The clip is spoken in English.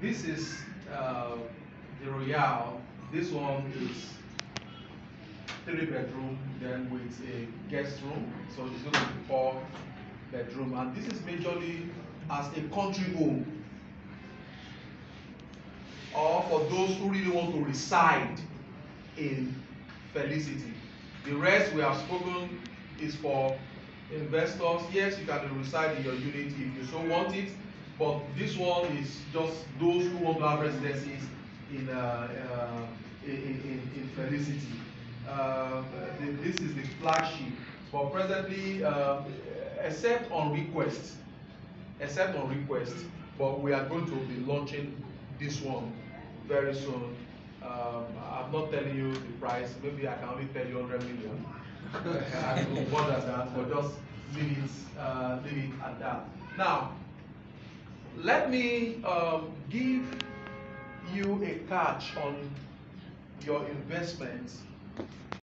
this is uh, the Royal. This one is three bedroom, then with a guest room. So it's going to be four bedroom, and this is majorly as a country home or for those who really want to reside in Felicity. The rest we have spoken is for investors. Yes, you can reside in your unit if you so want it, but this one is just those who want to have residencies in uh, uh, in, in, in Felicity. Uh, this is the flagship, but presently, uh, except on request, except on request, but we are going to be launching this one very soon. Um, I'm not telling you the price. Maybe I can only tell you 100 million. I don't than that, but just leave it, uh, leave it at that. Now, let me um, give you a catch on your investments